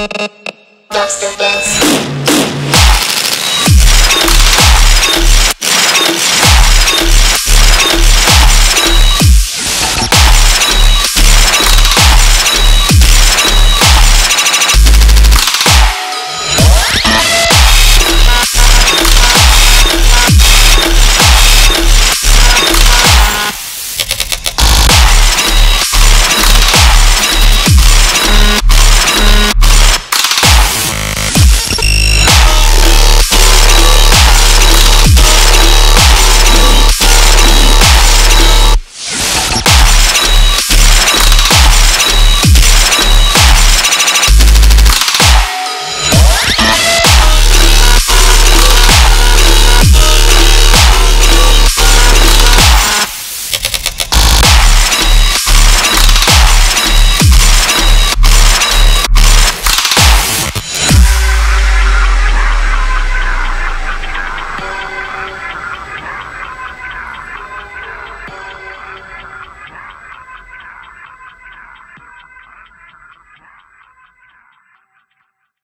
Monster Dance.